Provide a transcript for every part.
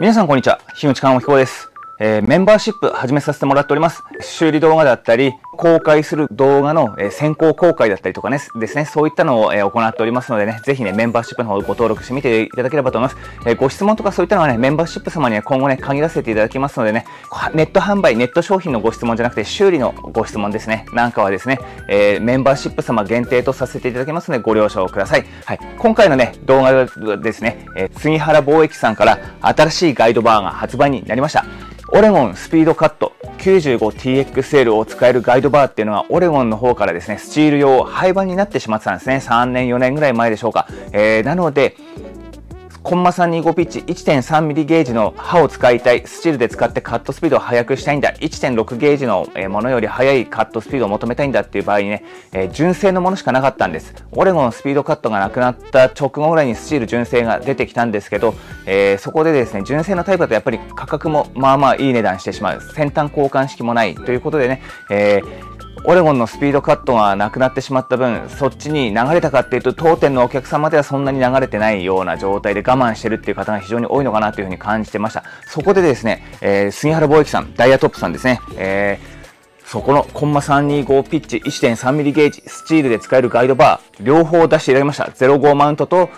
皆さんこんにちは。樋口監彦です。えー、メンバーシップ始めさせてもらっております。修理動画だったり、公開する動画の、えー、先行公開だったりとかね、ですね、そういったのを、えー、行っておりますのでね、ぜひね、メンバーシップの方ご登録してみていただければと思います。えー、ご質問とかそういったのはね、メンバーシップ様には今後ね、限らせていただきますのでね、ネット販売、ネット商品のご質問じゃなくて、修理のご質問ですね、なんかはですね、えメンバーシップ様限定とさせていただきますので、ご了承ください。はい。今回のね、動画はですね、え杉原貿易さんから新しいガイドバーが発売になりました。オレゴンスピードカット 95TXL を使えるガイドバーっていうのはオレゴンの方からですね、スチール用廃盤になってしまってたんですね。3年、4年ぐらい前でしょうか。えー、なので、コンマ325ピッチ 1.3mm ゲージの刃を使いたい、スチールで使ってカットスピードを速くしたいんだ、1.6ゲージのものより速いカットスピードを求めたいんだっていう場合にね、えー、純正のものしかなかったんです。オレゴンスピードカットがなくなった直後ぐらいにスチール純正が出てきたんですけど、えー、そこでですね、純正のタイプだとやっぱり価格もまあまあいい値段してしまう。先端交換式もないということでね、えーオレゴンのスピードカットがなくなってしまった分、そっちに流れたかっていうと、当店のお客様ではそんなに流れてないような状態で我慢してるっていう方が非常に多いのかなというふうに感じてました。そこでですね、えー、杉原貿易さん、ダイヤトップさんですね、えー、そこのコンマ325ピッチ 1.3mm ゲージ、スチールで使えるガイドバー、両方出していただきました。05マウントと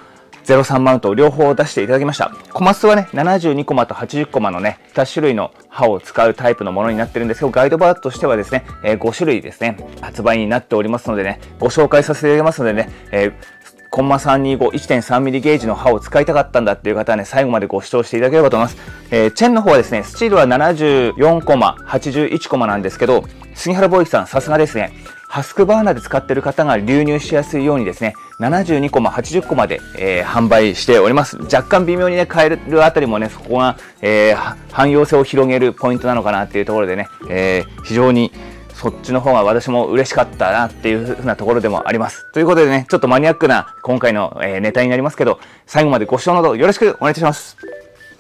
03マウント両方出していただきました。コマ数はね、72コマと80コマのね、2種類の刃を使うタイプのものになってるんですけど、ガイドバーとしてはですね、え、5種類ですね、発売になっておりますのでね、ご紹介させていただきますのでね、えーコンマ325 1.3mm ゲージの刃を使いたかったんだっていう方はね、最後までご視聴していただければと思います。えー、チェンの方はですね、スチールは74コマ、81コマなんですけど、杉原貿易さん、さすがですね、ハスクバーナーで使ってる方が流入しやすいようにですね、72コマ、80コマで、えー、販売しております。若干微妙にね、変えるあたりもね、そこが、えー、汎用性を広げるポイントなのかなっていうところでね、えー、非常にそっちの方が私も嬉しかったなっていうふうなところでもあります。ということでね、ちょっとマニアックな今回の、えネタになりますけど、最後までご視聴のほどよろしくお願いいたします。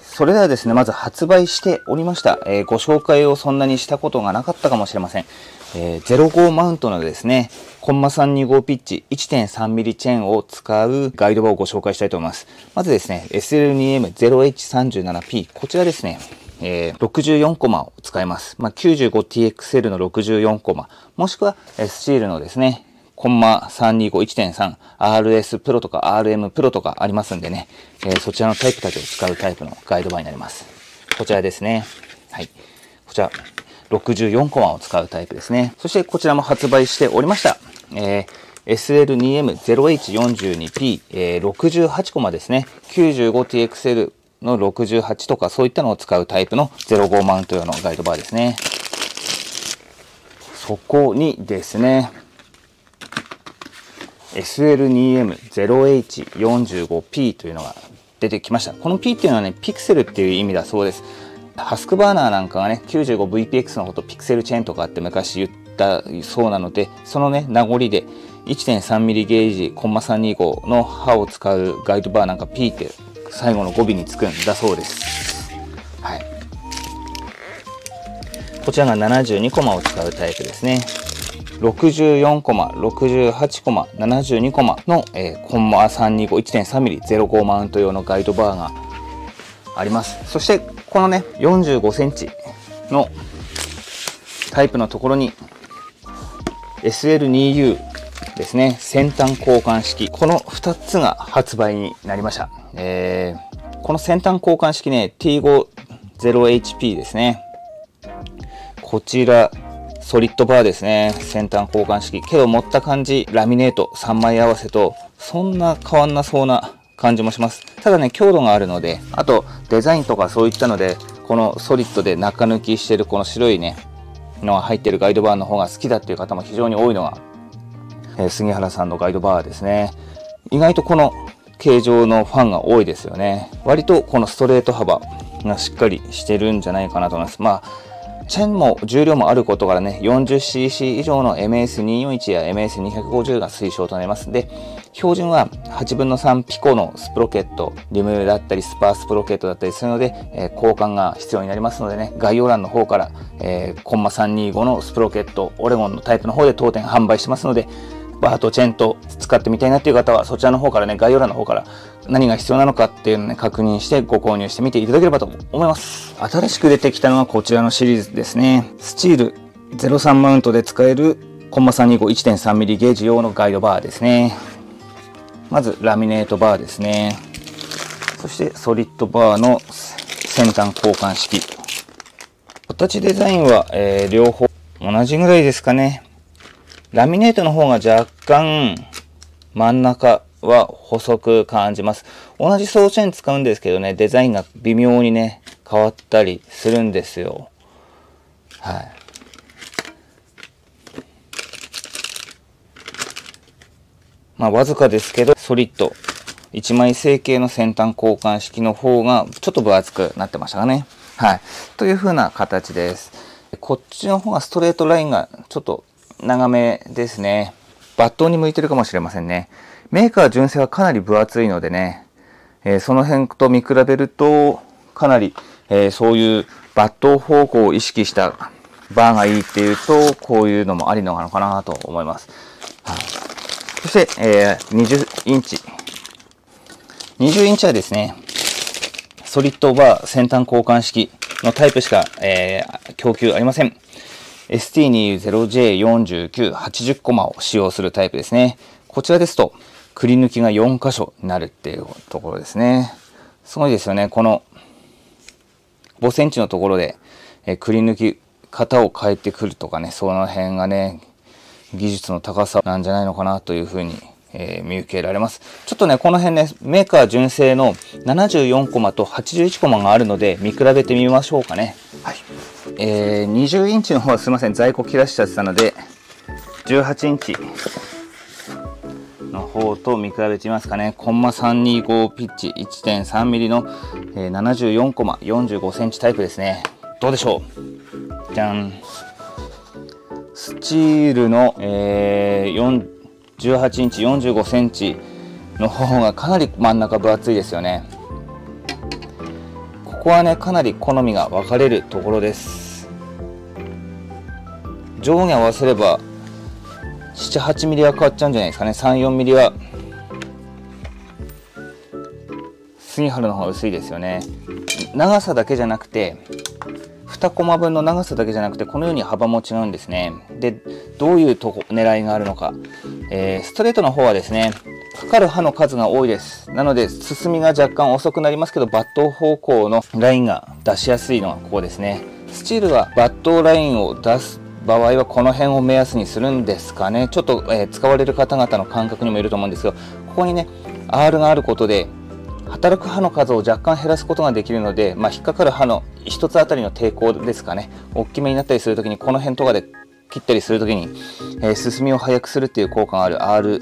それではですね、まず発売しておりました。えー、ご紹介をそんなにしたことがなかったかもしれません。えー、05マウントのですね、コンマ325ピッチ 1.3mm チェーンを使うガイドバーをご紹介したいと思います。まずですね、SL2M0H37P、こちらですね、えー、64コマを使います。まあ、95TXL の64コマ、もしくは、スチールのですね、コンマ325-1.3、RS プロとか RM プロとかありますんでね、えー、そちらのタイプたちを使うタイプのガイドバーになります。こちらですね。はい。こちら、64コマを使うタイプですね。そしてこちらも発売しておりました。えー、SL2M0H42P、えー、68コマですね。95TXL の68とかそういったのを使うタイプの05マウント用のガイドバーですね。そこにですね、SL2M0H45P というのが出てきました。この P っていうのはね、ピクセルっていう意味だそうです。ハスクバーナーなんかがね、95VPX のことピクセルチェーンとかって昔言ったそうなので、そのね、名残で 1.3mm ゲージコンマ325の刃を使うガイドバーなんか P って最後の語尾につくんだそうです。はい。こちらが72コマを使うタイプですね。64コマ、68コマ、72コマの、えー、コンマ325 1.3mm 05マウント用のガイドバーがあります。そして、このね、45センチのタイプのところに SL2U ですね、先端交換式。この2つが発売になりました。えー、この先端交換式ね、T50HP ですね。こちら、ソリッドバーですね。先端交換式。けど持った感じ、ラミネート3枚合わせと、そんな変わんなそうな感じもします。ただね、強度があるので、あとデザインとかそういったので、このソリッドで中抜きしてるこの白いね、のが入ってるガイドバーの方が好きだっていう方も非常に多いのが、えー、杉原さんのガイドバーですね。意外とこの形状のファンが多いですよね。割とこのストレート幅がしっかりしてるんじゃないかなと思います。まあチェーンも重量もあることからね、40cc 以上の MS241 や MS250 が推奨となりますで、標準は8分の3ピコのスプロケット、リムだったりスパースプロケットだったりするので、えー、交換が必要になりますのでね、概要欄の方から、えー、コンマ325のスプロケット、オレゴンのタイプの方で当店販売してますので、バーとチェーンと使ってみたいなっていう方は、そちらの方からね、概要欄の方から何が必要なのかっていうのをね、確認してご購入してみていただければと思います。新しく出てきたのはこちらのシリーズですね。スチール03マウントで使えるコンマ 325-1.3mm ゲージ用のガイドバーですね。まずラミネートバーですね。そしてソリッドバーの先端交換式。形デザインは、えー、両方同じぐらいですかね。ラミネートの方が若干真ん中は細く感じます。同じ装置に使うんですけどね、デザインが微妙にね、変わったりするんですよ。はい。まあ、わずかですけど、ソリッド。一枚成形の先端交換式の方がちょっと分厚くなってましたかね。はい。という風な形です。こっちの方がストレートラインがちょっと長めですね。バットに向いてるかもしれませんね。メーカー純正はかなり分厚いのでね、えー、その辺と見比べると、かなり、えー、そういうバット方向を意識したバーがいいっていうと、こういうのもありのかなと思います。はい、そして、えー、20インチ。20インチはですね、ソリッドバー先端交換式のタイプしか、えー、供給ありません。ST20J4980 コマを使用するタイプですね。こちらですと、くり抜きが4箇所になるっていうところですね。すごいですよね。この5センチのところで、えくり抜き方を変えてくるとかね、その辺がね、技術の高さなんじゃないのかなというふうに、えー、見受けられます。ちょっとね、この辺ね、メーカー純正の74コマと81コマがあるので、見比べてみましょうかね。はい。えー、20インチの方はすいません、在庫切らしちゃってたので、18インチの方と見比べてみますかね。コンマ325ピッチ 1.3mm の、えー、74コマ45センチタイプですね。どうでしょう？じゃん。チールの、えー、18インチ45センチの方がかなり真ん中分厚いですよね。ここはね、かなり好みが分かれるところです。上下合わせれば78ミリは変わっちゃうんじゃないですかね34ミリは杉原の方が薄いですよね長さだけじゃなくて2コマ分の長さだけじゃなくてこのように幅も違うんですね。でどういうとこ狙いがあるのか、えー、ストレートの方はですねかかる刃の数が多いです。なので進みが若干遅くなりますけどバット方向のラインが出しやすいのがここですね。 STIHL はバットラインを出す場合はこの辺を目安にするんですかね。ちょっと、えー、使われる方々の感覚にもよると思うんですけどここにね R があることで働く歯の数を若干減らすことができるので、まあ、引っかかる歯の1つあたりの抵抗ですかね大きめになったりするときにこの辺とかで切ったりするときに、えー、進みを速くするっていう効果がある R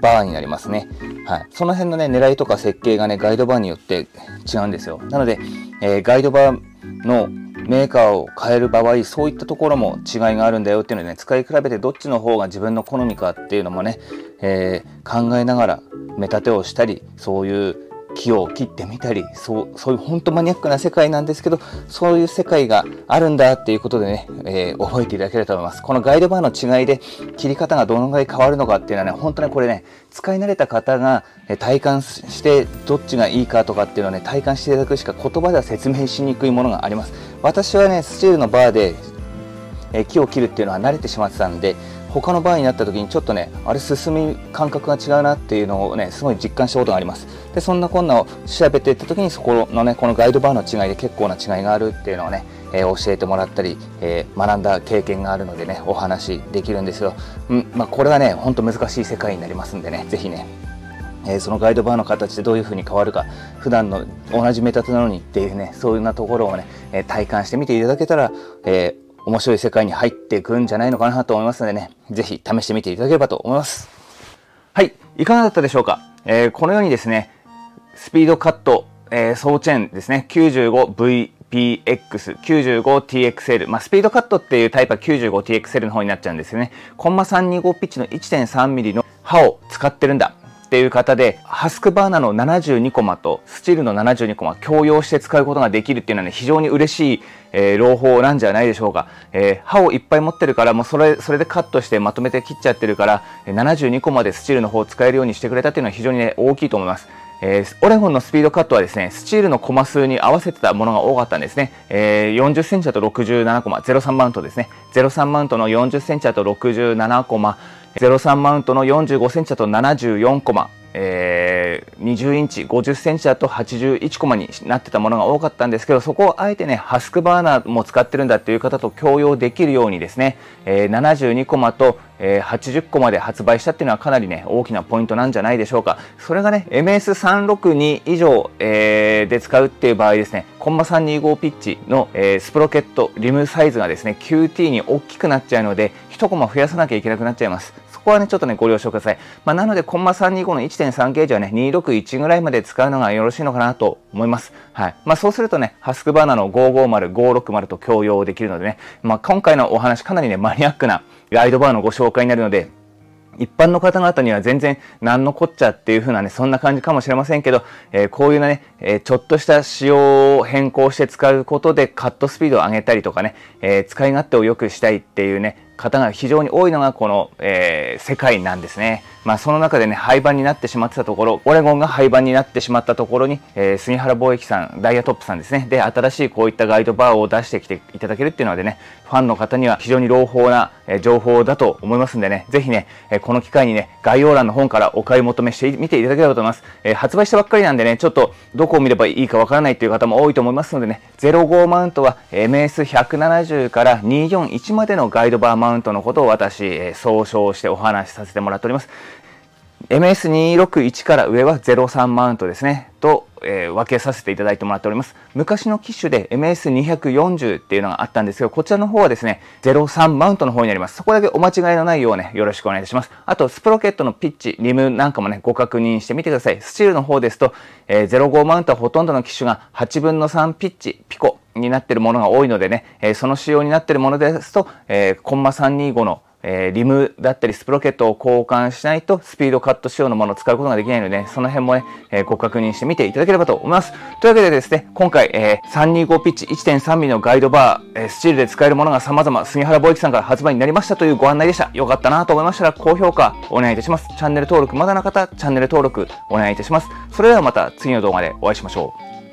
バーになりますね。はい。その辺のね、狙いとか設計がね、ガイドバーによって違うんですよ。なので、えー、ガイドバーのメーカーを変える場合そういったところも違いがあるんだよっていうのでね使い比べてどっちの方が自分の好みかっていうのもね、えー、考えながら目立てをしたりそういう木を切ってみたりそうそういう本当マニアックな世界なんですけどそういう世界があるんだっていうことでね、えー、覚えていただければと思います。このガイドバーの違いで切り方がどのぐらい変わるのかっていうのはね本当にこれね使い慣れた方が体感してどっちがいいかとかっていうのをね体感していただくしか言葉では説明しにくいものがあります。私はねスチールのバーで木を切るっていうのは慣れてしまってたんで他の場合になった時にちょっとねあれ進み感覚が違うなっていうのをねすごい実感したことがあります。でそんなこんなを調べていった時にそこのねこのガイドバーの違いで結構な違いがあるっていうのをね、えー、教えてもらったり、えー、学んだ経験があるのでねお話できるんですよ、うんまあ、これはねほんと難しい世界になりますんでね是非ね。えー、そのガイドバーの形でどういう風に変わるか普段の同じメタトなのにっていうねそういうなところをね、え体感してみていただけたら、え面白い世界に入っていくんじゃないのかなと思いますのでね、ぜひ試してみていただければと思います。はい、いかがだったでしょうか、えー、このようにですね、スピードカット、えー、総チェーンですね、95V PX、95TXL。まあ、スピードカットっていうタイプは 95TXL の方になっちゃうんですよね。コンマ325ピッチの 1.3mm の刃を使ってるんだ。っていう方で、ハスクバーナの72コマとスチールの72コマ共用して使うことができるっていうのはね、非常に嬉しい、えー、朗報なんじゃないでしょうか。えー、刃をいっぱい持ってるから、もうそれ、それでカットしてまとめて切っちゃってるから、72コマでスチールの方を使えるようにしてくれたっていうのは非常にね、大きいと思います。えー、オレゴンのスピードカットはですね、スチールのコマ数に合わせてたものが多かったんですね。えー、40センチだと67コマ、03マウントですね。03マウントの40センチだと67コマ、03マウントの45センチだと74コマ、えー、20インチ50センチだと81コマになってたものが多かったんですけどそこをあえてねハスクバーナーも使ってるんだっていう方と共用できるようにですね、えー、72コマと、えー、80コマで発売したっていうのはかなりね大きなポイントなんじゃないでしょうか。それがね MS362 以上、えー、で使うっていう場合ですねコンマ325ピッチの、えー、スプロケットリムサイズがですね QT に大きくなっちゃうので1コマ増やさなきゃいけなくなっちゃいますそこはね、ちょっとね、ご了承ください。まあ、なので、コンマ325の1.3ゲージはね、261ぐらいまで使うのがよろしいのかなと思います。はい。まあ、そうするとね、ハスクバーナの550、560と共用できるのでね、まあ、今回のお話かなりね、マニアックなガイドバーのご紹介になるので、一般の方々には全然何のこっちゃっていう風なね、そんな感じかもしれませんけど、えー、こういうね、えー、ちょっとした仕様を変更して使うことでカットスピードを上げたりとかね、えー、使い勝手を良くしたいっていうね、方が非常に多いのがこの、えー、世界なんですね。まあ、その中でね、廃盤になってしまってたところ、オレゴンが廃盤になってしまったところに、えー、杉原貿易さん、ダイヤトップさんですね。で、新しいこういったガイドバーを出してきていただけるっていうのはでね、ファンの方には非常に朗報な、えー、情報だと思いますんでね、ぜひね、えー、この機会にね、概要欄の本からお買い求めしてみていただければと思います。えー、発売したばっかりなんでね、ちょっとどこを見ればいいかわからないっていう方も多いと思いますのでね、05マウントは MS170 から241までのガイドバーマウントのことを私、えー、総称してお話しさせてもらっております。MS261 から上は03マウントですね。と、えー、分けさせていただいてもらっております。昔の機種で MS240 っていうのがあったんですが、こちらの方はですね、03マウントの方になります。そこだけお間違いのないようね、よろしくお願いいたします。あと、スプロケットのピッチ、リムなんかもね、ご確認してみてください。スチールの方ですと、えー、05マウントはほとんどの機種が8分の3ピッチ、ピコになってるものが多いのでね、えー、その仕様になってるものですと、えー、コンマ325のえー、リムだったりスプロケットを交換しないとスピードカット仕様のものを使うことができないので、その辺もね、えー、ご確認してみていただければと思います。というわけでですね、今回、えー、325ピッチ 1.3mm のガイドバー、え、スチールで使えるものが様々、杉原貿易さんから発売になりましたというご案内でした。よかったなと思いましたら、高評価お願いいたします。チャンネル登録まだの方、チャンネル登録お願いいたします。それではまた次の動画でお会いしましょう。